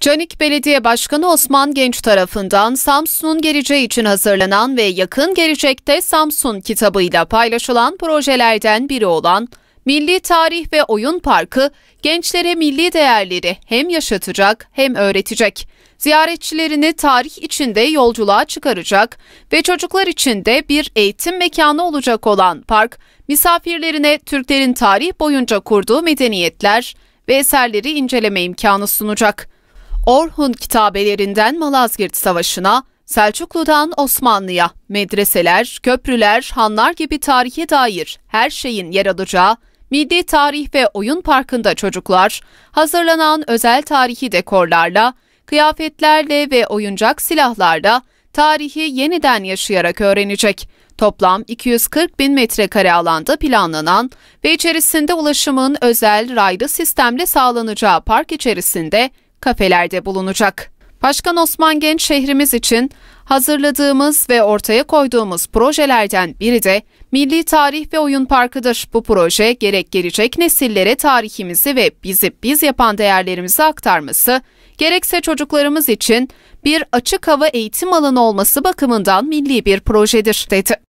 Canik Belediye Başkanı Osman Genç tarafından Samsun'un geleceği için hazırlanan ve yakın gelecekte Samsun kitabıyla paylaşılan projelerden biri olan Milli Tarih ve Oyun Parkı gençlere milli değerleri hem yaşatacak hem öğretecek. Ziyaretçilerini tarih içinde yolculuğa çıkaracak ve çocuklar için de bir eğitim mekanı olacak olan park, misafirlerine Türklerin tarih boyunca kurduğu medeniyetler ve eserleri inceleme imkanı sunacak. Orhun kitabelerinden Malazgirt Savaşı'na, Selçuklu'dan Osmanlı'ya, medreseler, köprüler, hanlar gibi tarihe dair her şeyin yer alacağı Milli Tarih ve Oyun Parkı'nda çocuklar, hazırlanan özel tarihi dekorlarla, kıyafetlerle ve oyuncak silahlarla tarihi yeniden yaşayarak öğrenecek. Toplam 240 bin metrekare alanda planlanan ve içerisinde ulaşımın özel raylı sistemle sağlanacağı park içerisinde kafelerde bulunacak. Başkan Osman Genç şehrimiz için hazırladığımız ve ortaya koyduğumuz projelerden biri de Milli Tarih ve Oyun Parkı'dır. Bu proje gerek gelecek nesillere tarihimizi ve bizi biz yapan değerlerimizi aktarması, gerekse çocuklarımız için bir açık hava eğitim alanı olması bakımından milli bir projedir, dedi.